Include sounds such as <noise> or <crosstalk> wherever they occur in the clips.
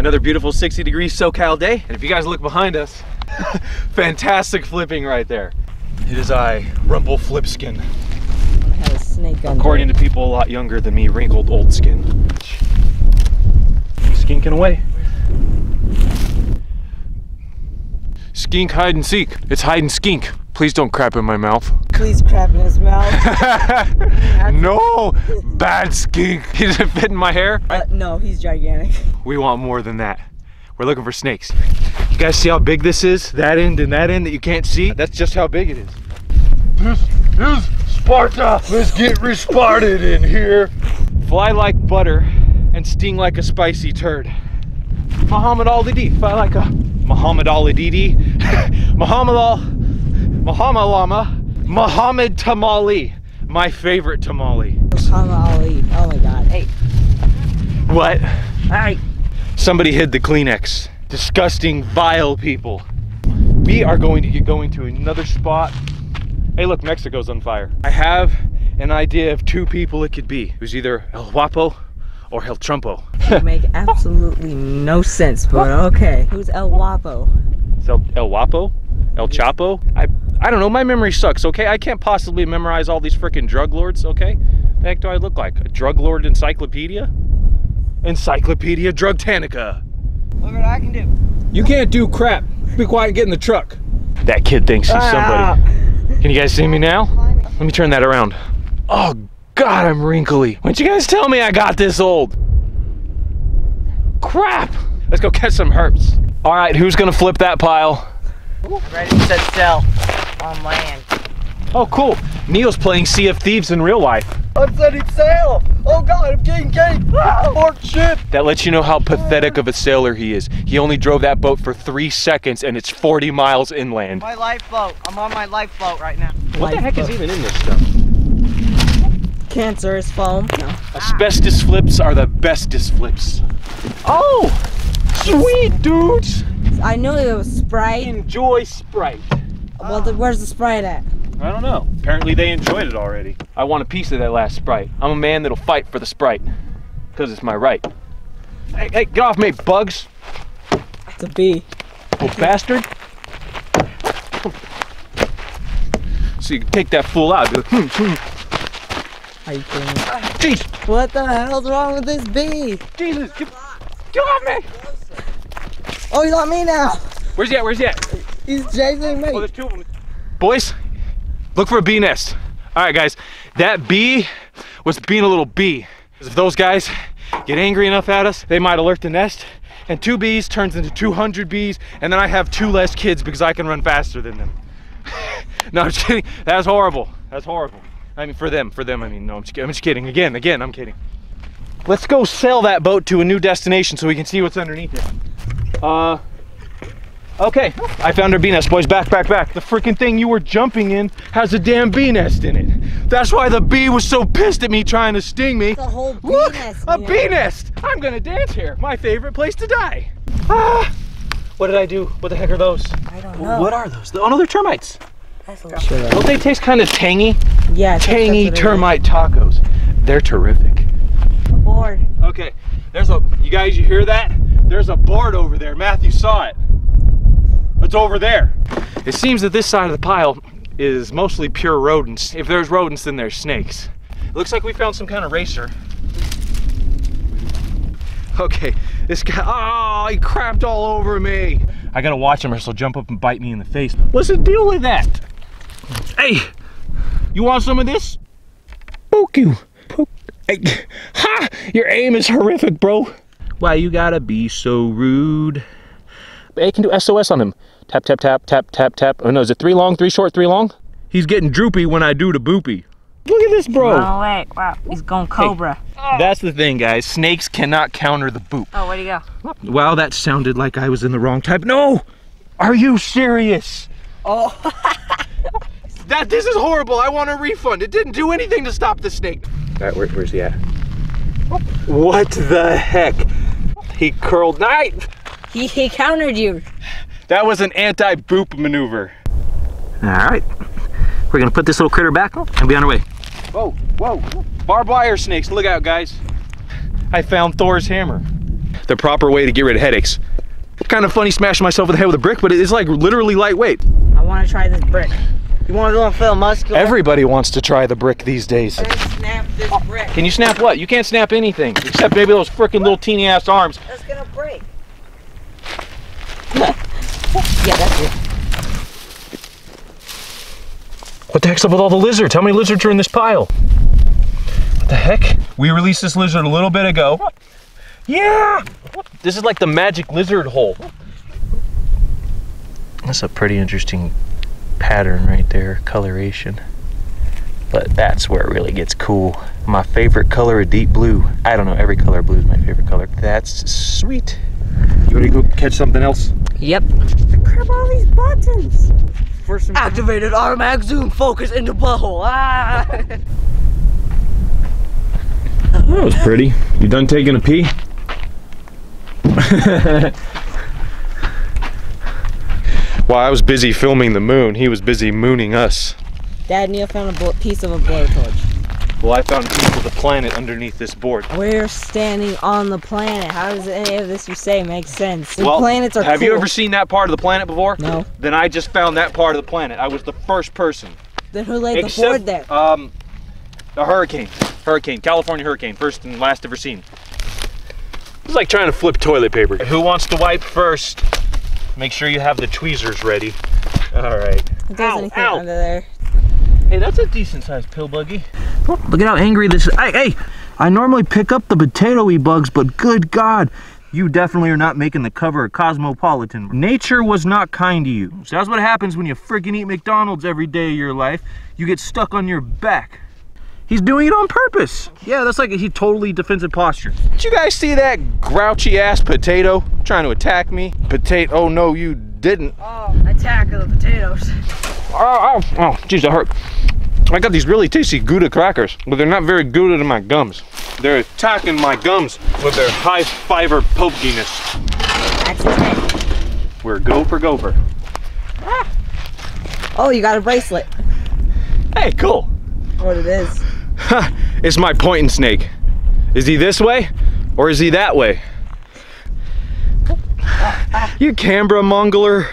Another beautiful 60 degrees SoCal day. And if you guys look behind us, <laughs> fantastic flipping right there. It is I, Rumble Flipskin. I had a snake under According to people a lot younger than me, wrinkled old skin. Skinking away. Skink hide and seek. It's hide and skink. Please don't crap in my mouth. Please crap in his mouth. <laughs> <laughs> no! Bad skink. <laughs> He doesn't fit in my hair. Uh, no, he's gigantic. We want more than that. We're looking for snakes. You guys see how big this is? That end and that end that you can't see? That's just how big it is. This is Sparta. Let's get resparted in here. Fly like butter and sting like a spicy turd. Muhammad Ali Didi. Fly like a Muhammad Ali Didi. Muhammad Al Muhammad Lama. Muhammad Tamali. My favorite tamale. Muhammad Ali. Oh my god. Hey. What? Hey. Somebody hid the Kleenex. Disgusting, vile people. We are going to get going to another spot. Hey, look, Mexico's on fire. I have an idea of two people it could be. It was either El Guapo or El Trumpo. It make <laughs> absolutely no sense, but okay. Who's El Guapo? It's El, El Guapo? El Chapo? I I don't know, my memory sucks, okay? I can't possibly memorize all these freaking drug lords, okay? The heck do I look like? A drug lord encyclopedia? Encyclopedia Drugtanica. Look what I can do. You can't do crap. Be quiet and get in the truck. That kid thinks he's ah. somebody. Can you guys see me now? Let me turn that around. Oh God, I'm wrinkly. Didn't you guys tell me I got this old? Crap. Let's go catch some herbs. All right, who's gonna flip that pile? Ready to set sail on land. Oh, cool. Neil's playing Sea of Thieves in real life. I'm setting sail! Oh god, I'm getting cake! Port ship! That lets you know how pathetic of a sailor he is. He only drove that boat for three seconds and it's 40 miles inland. My lifeboat. I'm on my lifeboat right now. What the heck is even in this stuff? Cancerous foam. No. Asbestos flips are the bestest flips. Oh, sweet dudes. I knew it was Sprite. Enjoy Sprite. Well, where's the Sprite at? I don't know. Apparently they enjoyed it already. I want a piece of that last Sprite. I'm a man that'll fight for the Sprite. Because it's my right. Hey, hey, get off me, bugs. It's a bee. Oh, bastard. So you can take that fool out. Be like, hmm, hmm. Are you kidding me? Jeez, What the hell's wrong with this bee? Jesus, get, get off me. Oh, he's on me now. Where's he at? Where's he at? He's chasing me. Oh, me. there's two of them. Boys, look for a bee nest. All right, guys, that bee was being a little bee. 'Cause If those guys get angry enough at us, they might alert the nest, and two bees turns into 200 bees, and then I have two less kids because I can run faster than them. <laughs> no, I'm just kidding. That's horrible. That's horrible. I mean, for them, for them. I mean, no, I'm just, I'm just kidding. Again, again, I'm kidding. Let's go sail that boat to a new destination so we can see what's underneath it. Uh, Okay, I found our bee nest, boys. Back, back, back. The freaking thing you were jumping in has a damn bee nest in it. That's why the bee was so pissed at me trying to sting me. The whole bee Look, nest, a bee nest. I'm gonna dance here. My favorite place to die. Ah, what did I do? What the heck are those? I don't know. What are those? Oh no, they're termites. That's a little sure. Don't they taste kind of tangy? Yeah, Tangy that's what it is. termite tacos. They're terrific. I'm bored. Okay, there's a, you guys, you hear that? There's a board over there. Matthew saw it. It's over there. It seems that this side of the pile is mostly pure rodents. If there's rodents, then there's snakes. It looks like we found some kind of racer. Okay, this guy, oh, he crapped all over me. I gotta watch him or he'll jump up and bite me in the face. What's the deal with that? Hey, you want some of this? Poke you. Poke. Hey, <laughs> ha! Your aim is horrific, bro. Why you gotta be so rude? Hey, can do SOS on him. Tap, tap, tap, tap, tap, tap. Oh no, is it three long, three short, three long? He's getting droopy when I do the boopy. Look at this, bro. Oh, wait. Wow. He's going Cobra. That's the thing, guys. Snakes cannot counter the boop. Oh, where'd he go? Wow, that sounded like I was in the wrong type. No! Are you serious? Oh. <laughs> That this is horrible. I want a refund. It didn't do anything to stop the snake. All right, where, where's he at? What the heck? He curled. Night. He, he countered you. That was an anti-boop maneuver. All right, we're gonna put this little critter back and be on our way. Whoa, whoa! Barbed wire snakes. Look out, guys! I found Thor's hammer. the proper way to get rid of headaches. Kind of funny smashing myself in the head with a brick, but it's like literally lightweight. I want to try this brick. You want to go and feel muscular? Everybody wants to try the brick these days. snap this brick. Can you snap what? You can't snap anything except maybe those freaking little teeny ass arms. That's gonna break. <laughs> yeah, that's it. What the heck's up with all the lizards? How many lizards are in this pile? What the heck? We released this lizard a little bit ago. Yeah! This is like the magic lizard hole. That's a pretty interesting pattern right there, coloration. But that's where it really gets cool. My favorite color of deep blue. I don't know, every color of blue is my favorite color. That's sweet. You ready to go catch something else? Yep. Grab all these buttons. For some Activated automatic zoom focus into butthole. Ah! That was pretty. You done taking a pee? <laughs> While I was busy filming the moon, he was busy mooning us. Dad Neil found a piece of a blowtorch. Well, I found a piece of the planet underneath this board. We're standing on the planet. How does any of this you say make sense? The well, planets are have you ever seen that part of the planet before? No. Then I just found that part of the planet. I was the first person. Then who laid the board there? Um, a hurricane. Hurricane. California hurricane. First and last ever seen. It's like trying to flip toilet paper. Who wants to wipe first? Make sure you have the tweezers ready. All right. If there's Ow, anything ow. under there. Hey, that's a decent sized pill buggy. Oh, look at how angry this is. Hey, hey, I normally pick up the potatoey bugs, but good God, you definitely are not making the cover of Cosmopolitan. Nature was not kind to you. So that's what happens when you freaking eat McDonald's every day of your life. You get stuck on your back. He's doing it on purpose. Yeah, that's like a he totally defensive posture. Did you guys see that grouchy ass potato trying to attack me? Potato, oh no, you didn't. Oh, attack of the potatoes. Oh, oh, oh, jeez, that hurt. I got these really tasty Gouda crackers, but they're not very Gouda to my gums. They're attacking my gums with their high fiber pokiness. That's it. We're go for gopher. Ah. Oh, you got a bracelet. Hey, cool. What it is. It's my pointing snake. Is he this way or is he that way? You Canberra mongler.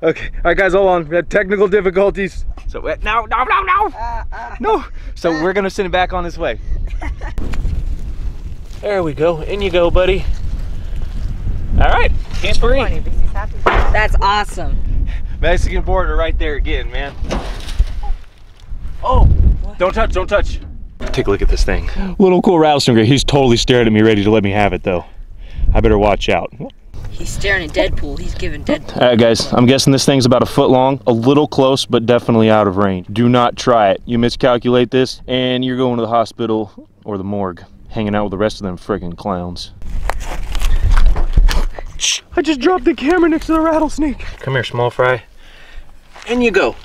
Okay, all right, guys, hold on. We had technical difficulties. So uh, no, no, no, no, no. So we're gonna send it back on his way. There we go. In you go, buddy. All right, he's free. That's awesome. Mexican border right there again, man. Oh, don't touch, don't touch. Take a look at this thing. Little cool rattlesnake. He's totally staring at me, ready to let me have it, though. I better watch out. He's staring at Deadpool. He's giving Deadpool. All right, guys, I'm guessing this thing's about a foot long, a little close, but definitely out of range. Do not try it. You miscalculate this, and you're going to the hospital or the morgue, hanging out with the rest of them friggin' clowns. I just dropped the camera next to the rattlesnake. Come here, small fry. In you go.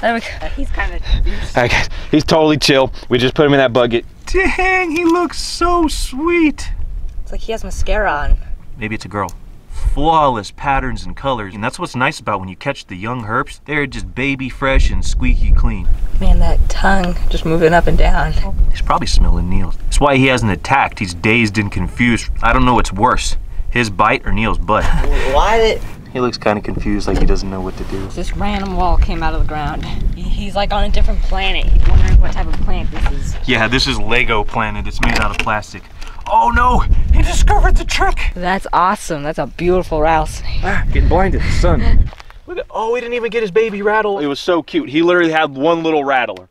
There we go. Uh, he's kind of. All right, guys, he's totally chill. We just put him in that bucket. Dang, he looks so sweet. It's like he has mascara on. Maybe it's a girl. Flawless patterns and colors. And that's what's nice about when you catch the young herps. They're just baby fresh and squeaky clean. Man, that tongue just moving up and down. He's probably smelling Neil's. That's why he hasn't attacked. He's dazed and confused. I don't know what's worse, his bite or Neil's butt. Why did? He looks kind of confused, like he doesn't know what to do. This random wall came out of the ground. He's like on a different planet. He's wondering what type of plant this is. Yeah, this is Lego Planet. It's made out of plastic. Oh no! He discovered the trick! That's awesome. That's a beautiful rattlesnake. Ah, getting blinded, the sun. Look at, oh, we didn't even get his baby rattle. It was so cute. He literally had one little rattler.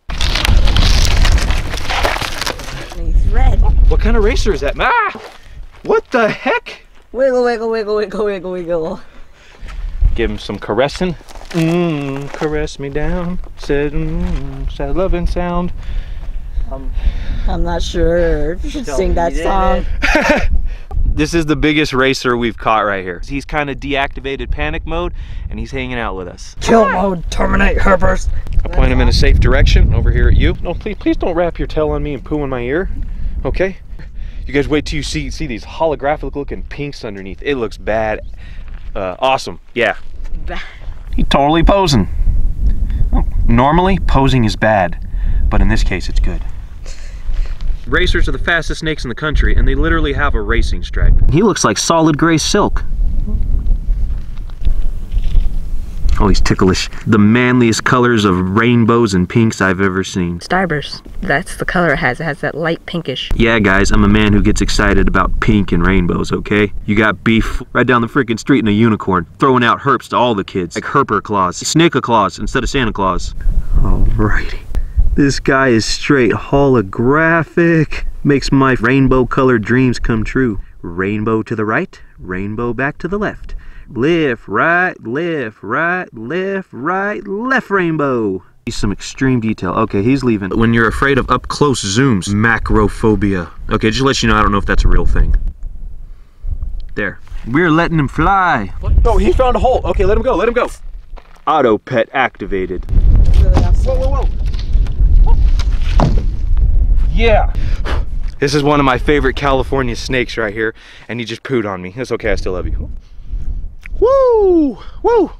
He's red. What kind of racer is that? Ah! What the heck? Wiggle, wiggle, wiggle, wiggle, wiggle, wiggle. Give him some caressing. Mmm, caress me down. Said, mmm, sad loving sound. Um, I'm not sure if you should sing that song. <laughs> This is the biggest racer we've caught right here. He's kind of deactivated panic mode and he's hanging out with us. Kill mode, terminate herpers. I'll point him in a safe direction over here at you. No, please, please don't wrap your tail on me and poo in my ear. Okay? You guys wait till you see see these holographic looking pinks underneath. It looks bad. Uh, awesome. Yeah. Ba- He totally posing. Normally, posing is bad, but in this case, it's good. Racers are the fastest snakes in the country, and they literally have a racing stripe. He looks like solid gray silk. Oh, he's ticklish. The manliest colors of rainbows and pinks I've ever seen. Starburst. That's the color it has. It has that light pinkish. Yeah, guys, I'm a man who gets excited about pink and rainbows, okay? You got beef right down the freaking street in a unicorn, throwing out herps to all the kids, like herper claws, snake claus instead of Santa Claus. Alrighty. This guy is straight holographic. Makes my rainbow colored dreams come true. Rainbow to the right, rainbow back to the left. Left, right, left, right, left, right, left rainbow. Some extreme detail. Okay, he's leaving. When you're afraid of up close zooms, macrophobia. Okay, just to let you know, I don't know if that's a real thing. There. We're letting him fly. No, he found a hole. Okay, let him go. Let him go. Auto pet activated. Whoa, whoa, whoa. Yeah. This is one of my favorite California snakes right here, and he just pooed on me. It's okay, I still love you. Woo! Woo!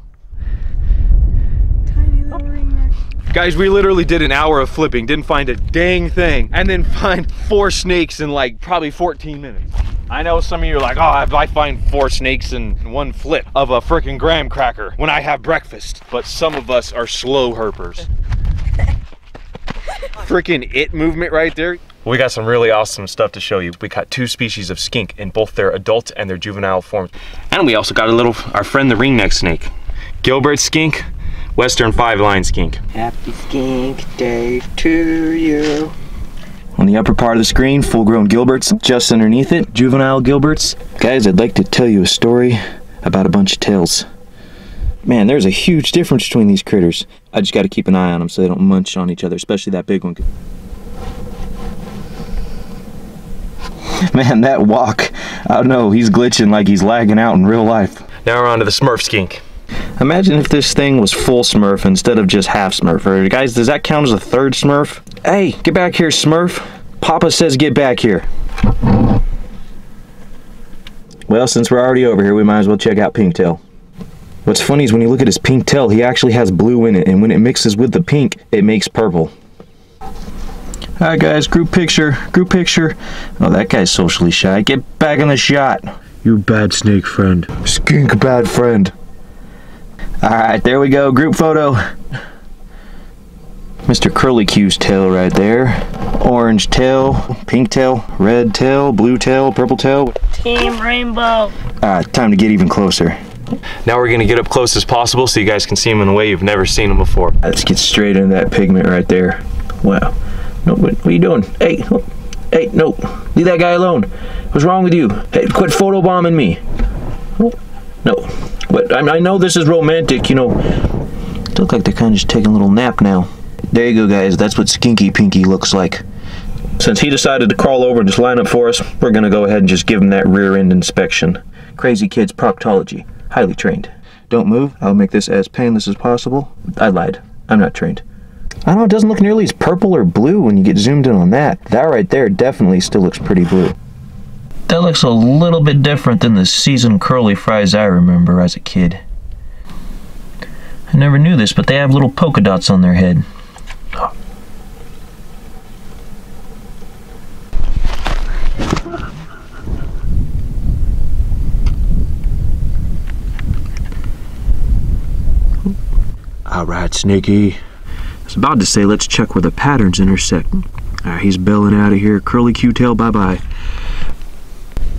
Tiny little ringneck. Guys, we literally did an hour of flipping, didn't find a dang thing, and then <laughs> find four snakes in like probably 14 minutes. I know some of you are like, oh, I find four snakes in one flip of a freaking graham cracker when I have breakfast. But some of us are slow herpers. freaking it movement right there. We got some really awesome stuff to show you. We caught two species of skink in both their adult and their juvenile forms. And we also got a little, our friend the ringneck snake. Gilbert skink, western five line skink. Happy skink day to you. On the upper part of the screen, full-grown Gilberts. Just underneath it, juvenile Gilberts. Guys, I'd like to tell you a story about a bunch of tails. Man, there's a huge difference between these critters. I just gotta keep an eye on them so they don't munch on each other, especially that big one. <laughs> Man, that walk, I don't know, he's glitching like he's lagging out in real life. Now we're on to the Smurf skink. Imagine if this thing was full Smurf instead of just half Smurf. Or, guys, does that count as a third Smurf? Hey, get back here, Smurf. Papa says get back here. Well, since we're already over here, we might as well check out Pinktail. What's funny is when you look at his pink tail, he actually has blue in it, and when it mixes with the pink, it makes purple. Alright guys, group picture, group picture. Oh, that guy's socially shy. Get back in the shot. You bad snake friend. Skink bad friend. Alright, there we go, group photo. Mr. Curly Q's tail right there. Orange tail, pink tail, red tail, blue tail, purple tail. Team Rainbow. Alright, time to get even closer. Now we're gonna get up close as possible so you guys can see them in a way you've never seen them before. Let's get straight into that pigment right there. Wow. No, what, are you doing? Hey, hey, no, leave that guy alone. What's wrong with you? Hey, quit photobombing me. No, but I, I know this is romantic, you know. Look like they're kind of just taking a little nap now. There you go, guys. That's what Skinky Pinky looks like. Since he decided to crawl over and just line up for us, we're gonna go ahead and just give him that rear end inspection. Crazy Kids Proctology, highly trained. Don't move. I'll make this as painless as possible. I lied. I'm not trained. I don't know, it doesn't look nearly as purple or blue when you get zoomed in on that. That right there definitely still looks pretty blue. That looks a little bit different than the seasoned curly fries I remember as a kid. I never knew this, but they have little polka dots on their head. All right, Sneaky. I was about to say let's check where the patterns intersect. Alright, he's belling out of here. Curly Q-tail, bye-bye.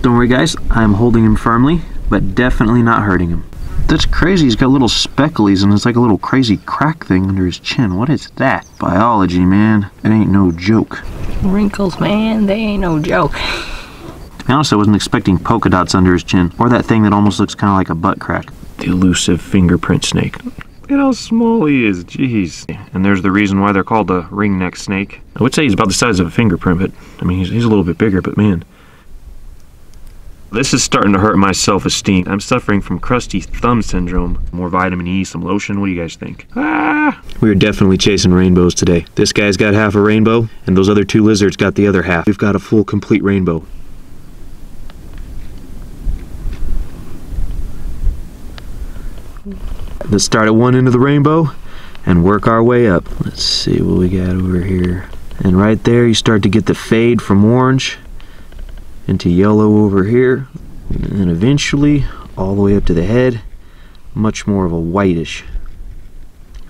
Don't worry, guys. I'm holding him firmly, but definitely not hurting him. That's crazy. He's got little specklies and it's like a little crazy crack thing under his chin. What is that? Biology, man. It ain't no joke. Wrinkles, man, they ain't no joke. To be honest, I wasn't expecting polka dots under his chin, or that thing that almost looks kind of like a butt crack. The elusive fingerprint snake. Look at how small he is, jeez. And there's the reason why they're called the ringneck snake. I would say he's about the size of a fingerprint, but I mean, he's, he's a little bit bigger, but man. This is starting to hurt my self-esteem. I'm suffering from crusty thumb syndrome. More vitamin E, some lotion. What do you guys think? Ah! We are definitely chasing rainbows today. This guy's got half a rainbow, and those other two lizards got the other half. We've got a full, complete rainbow. Let's start at one end of the rainbow and work our way up. Let's see what we got over here. And right there, you start to get the fade from orange into yellow over here. And then eventually, all the way up to the head, much more of a whitish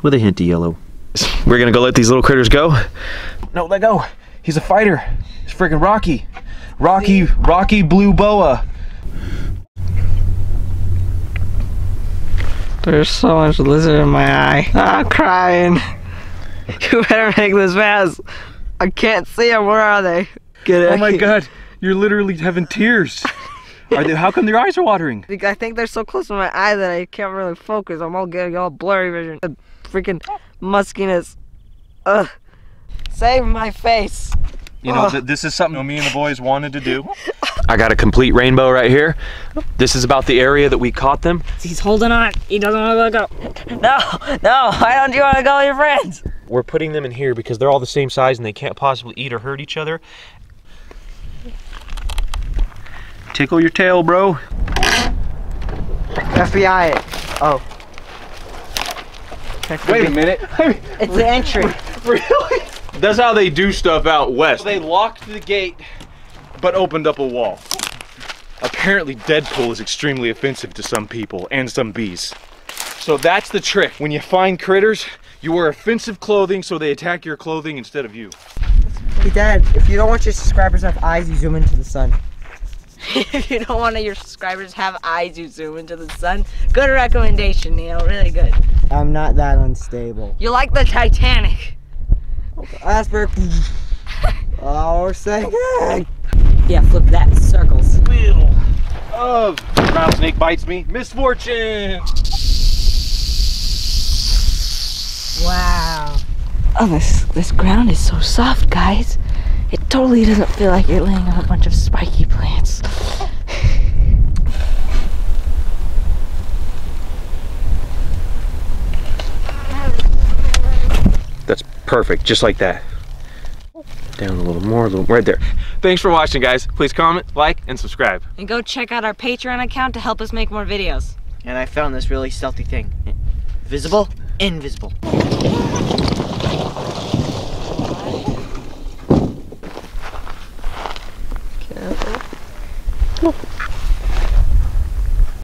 with a hint of yellow. <laughs> We're gonna go let these little critters go. No, let go. He's a fighter. He's freaking Rocky. Rocky, Rocky Balboa. There's so much lizard in my eye. Ah, I'm crying. <laughs> You better make this fast. I can't see them. Where are they? Get it? Oh my god, you're literally having tears. Are they, how come their eyes are watering? <laughs> I think they're so close to my eye that I can't really focus. I'm all getting all blurry vision. The freaking muskiness. Ugh. Save my face. You know, Oh. th- this is something me and the boys wanted to do. I got a complete rainbow right here. This is about the area that we caught them. He's holding on. He doesn't want to let go. No, no. Why don't you want to go with your friends? We're putting them in here because they're all the same size and they can't possibly eat or hurt each other. Tickle your tail, bro. FBI. Oh. Wait a minute. It's the entry. <laughs> really? That's how they do stuff out west. They locked the gate, but opened up a wall. Apparently, Deadpool is extremely offensive to some people and some bees. So that's the trick. When you find critters, you wear offensive clothing so they attack your clothing instead of you. Hey, Dad, if you don't want your subscribers to have eyes, you zoom into the sun. <laughs> if you don't want your subscribers to have eyes, you zoom into the sun. Good recommendation, Neil. Really good. I'm not that unstable. You like the Titanic? Asper. oh, say Yeah, flip that. Circles. Wheel of rattlesnake bites me. Misfortune. Wow. Oh, this this ground is so soft, guys. It totally doesn't feel like you're laying on a bunch of spiky plants. Perfect, just like that. Down a little more, a little right there. Thanks for watching, guys. Please comment, like, and subscribe. And go check out our Patreon account to help us make more videos. And I found this really stealthy thing. Visible, invisible.